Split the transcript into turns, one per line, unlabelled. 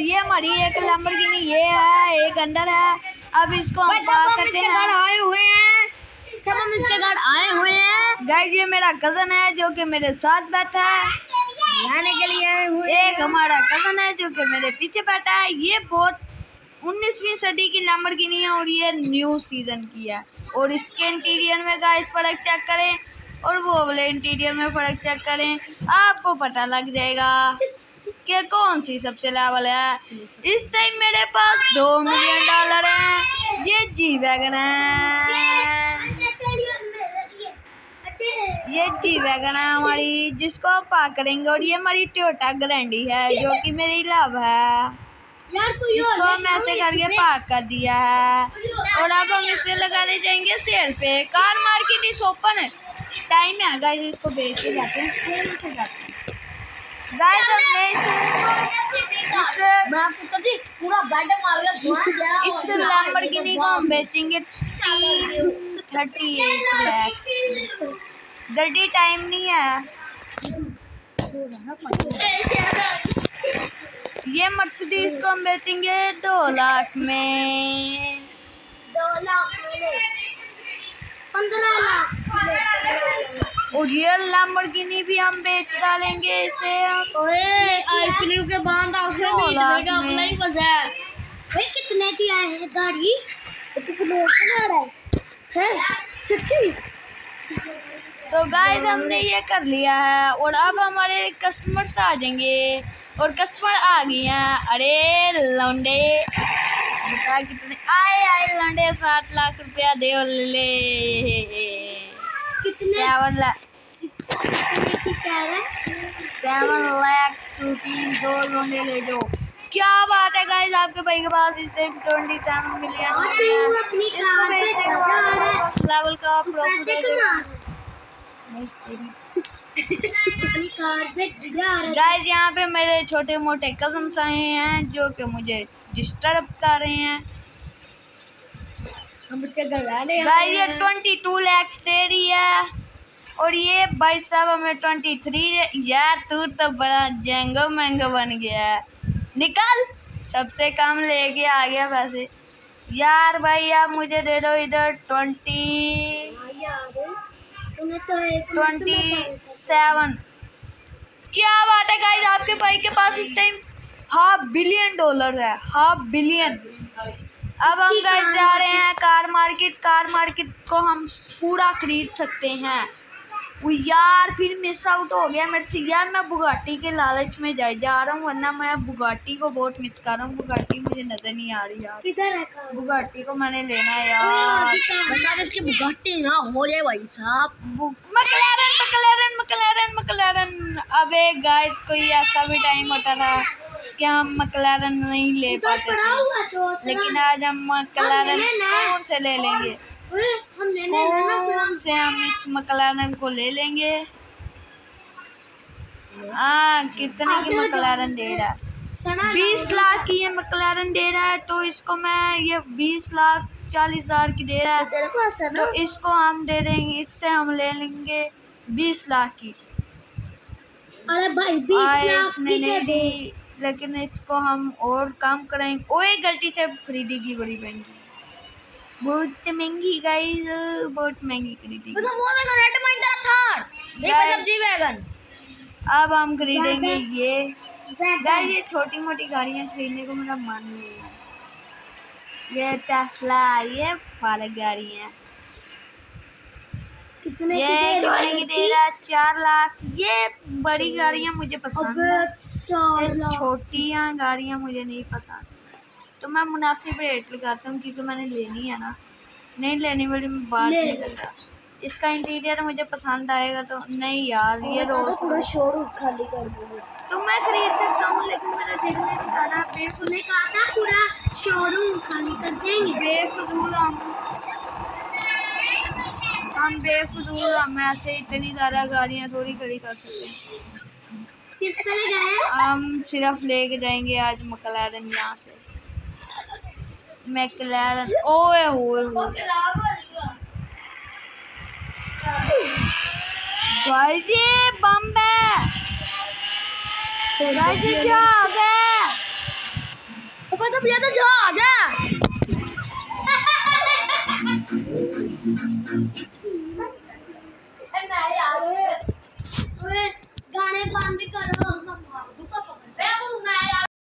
ये हमारी एक लैम्बोर्गिनी ये है एक अंदर है। अब इसको हम पार करते हैं।
आए हुए हैं। सब हम इसके घर आए हुए हैं।
गाइस ये मेरा कज़न है जो कि मेरे साथ बैठा है।
रहने के लिए आए हुए
एक हमारा कज़न है जो कि मेरे पीछे बैठा है। ये बहुत उन्नीसवीं सदी की लैम्बोर्गिनी है और ये न्यू सीज़न की है। और इसके इंटीरियर में गाइस फ़र्क चेक करें। और वो वाले इंटीरियर में फ़र्क चेक करें। आपको पता लग जाएगा। कि कौन सी सबसे लेवल है? इस टाइम मेरे पास दो मिलियन डॉलर हैं। ये जी वैगन है। ये जी वैगन है हमारी, जिसको हम पार करेंगे और ये हमारी टोटा ग्रैंडी है, जो कि मेरी लव है। इसको हम ऐसे करके पार्क कर दिया है। और अब हम इसे लगाने जाएँगे सेल पे। कार मार्केट इस ओपन है। टाइम है गाइस इसको बेच के जाते हैं। जाते हैं गाइस हमने
पूरा बेड मार गया
इस लैम्बोर्गिनी को हम बेचेंगे थर्टी एट लैक्स गड्डी टाइम नहीं है। ये मर्सिडीज को हम बेचेंगे दो लाख में।
दो लाख पंद्रह लाख
और ये लैम्बोर्गिनी भी हम बेच डालेंगे इसे।
आइसक्रीम के बाद आपने
दो लाख
का अपना ही
में?
बजा है भाई कितने की आए है गाड़ी? तो है? है सच्ची?
तो गाइस हमने ये कर लिया है और अब हमारे कस्टमर्स आ जाएँगे और कस्टमर आ गए हैं। अरे लौंडे। बता कितने आए आए लौंडे साठ लाख रुपया दे ले ले।
कितने?
Seven lakh seven lakh rupees दो लौंडे ले जाओ क्या बात है। गाइस आपके भाई के पास इस time twenty seven million level का प्रॉफिट
पैसे
जाएगा
कमा
नहीं तेरी।
अपनी कार पे जा रहा
गाइस यहाँ पे मेरे छोटे मोटे कजन्स आए हैं जो कि मुझे डिस्टर्ब कर रहे हैं।
हम उसके घर
गाइस ये ट्वेंटी टू लैक्स दे रही है। और ये भाई साहब हमें ट्वेंटी थ्री यार तू तो बड़ा जेंगो महँगा बन गया है। निकल सबसे कम लेके आ गया पैसे। यार भाई आप मुझे दे दो इधर ट्वेंटी ट्वेंटी सेवन क्या बात है गाइस आपके भाई के पास इस टाइम हाफ़ बिलियन डॉलर है हाफ़ बिलियन अब हम गाइस जा रहे हैं कार मार्केट कार मार्केट को हम पूरा खरीद सकते हैं। वो यार फिर मिस आउट हो गया मेरे से। यार मैं बुगाटी के लालच में जा जा रहा हूँ वरना मैं बुगाटी को बहुत मिस कर रहा हूँ। बुगाटी मुझे नज़र नहीं आ रही यार।
किधर है कार
बुगाटी को मैंने लेना है यार।
अब इसकी बुगाटी ना हो जाए भाई साहब।
मकलैरन मकलैरन मकलैरन मकलैरन अबे गाइस कोई ऐसा भी टाइम होता था कि हम मकलैरन नहीं ले पाते थे। लेकिन आज हम मकलैरन स्कूल से ले लेंगे। स्कूल से हम इस मकलैरन को ले लेंगे। हाँ कितने की मकलारन दे रहा है। बीस लाख की ये मकलैरन दे रहा है तो इसको मैं ये बीस लाख चालीस हज़ार की दे रहा है तो इसको हम दे देंगे इससे हम ले लेंगे बीस लाख की।
अरे भाई बीस लाख
इसने
की दे दी।
लेकिन इसको हम और काम करेंगे। ओए गलती से खरीदेगी बड़ी महँगी बहुत महँगी गाइस बहुत महँगी खरीदेगी।
बस वो देखो रेड महिंद्रा थार देख
Guys.
सब्ज़ी वैगन
अब हम खरीदेंगे ये। गाइस ये छोटी मोटी गाड़ियाँ खरीदने को मेरा मन नहीं है। ये टेस्ला ये फालक गाड़ियाँ।
कितने
ये कितने की
है
दे रहा चार लाख। ये बड़ी गाड़ियाँ मुझे पसंद
अबे
है। छोटियाँ गाड़ियाँ मुझे नहीं पसंद। तो मैं मुनासिब रेट लगाता हूँ क्योंकि मैंने लेनी है ना। नहीं लेने वाली मैं बात नहीं करता। इसका इंटीरियर मुझे पसंद आएगा तो नहीं यार ये
तो
रोज
थोड़ा शोरूम खाली कर दूँगा।
तो मैं खरीद सकता हूँ लेकिन मेरा देखने में ज़्यादा बेफजूल
कहा था पूरा शोरूम खाली कर देंगे।
बेफजूल हम हम बेफजूल हम ऐसे इतनी ज़्यादा गाड़ियाँ थोड़ी खड़ी कर सकते हैं? हम सिर्फ़ लेके जाएँगे आज मकलैरन यहाँ से। मैकलैरन ओए होए भाई जी बम है। भाई जी जहाज़ है।
पर तो भैया तो जहाज़ है।